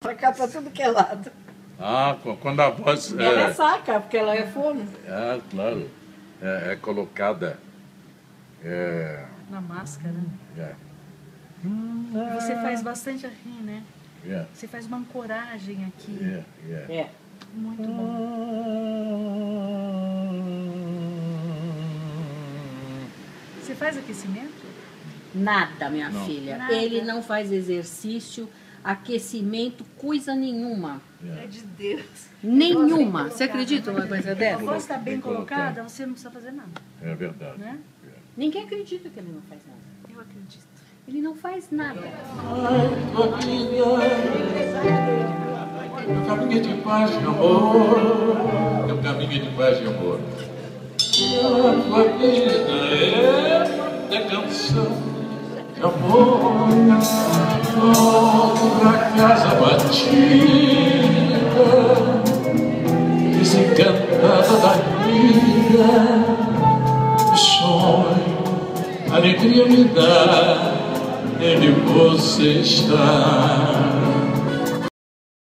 Pra cá, pra tudo que é lado. Ah, quando a voz Ela é é, saca, porque ela é fono. é claro, é, é colocada. É, Na máscara. é, E você faz bastante assim, né? é, Você faz uma ancoragem aqui. é, é. É. Muito bom. Você faz aquecimento? Nada, minha Não. filha. Nada. Ele não faz exercício, aquecimento, coisa nenhuma. É de Deus. Nenhuma. Você acredita numa coisa A dessa? voz está bem colocada, você não precisa fazer nada, É verdade. né? Ninguém acredita que ele não faz nada. Eu acredito. Ele não faz nada. Meu caminho é de paz e amor. Meu caminho é de paz e amor. A tua vida é, é canção de amor. Pra casa batida, desencantada da vida. O sonho, alegria me dá, nele você está.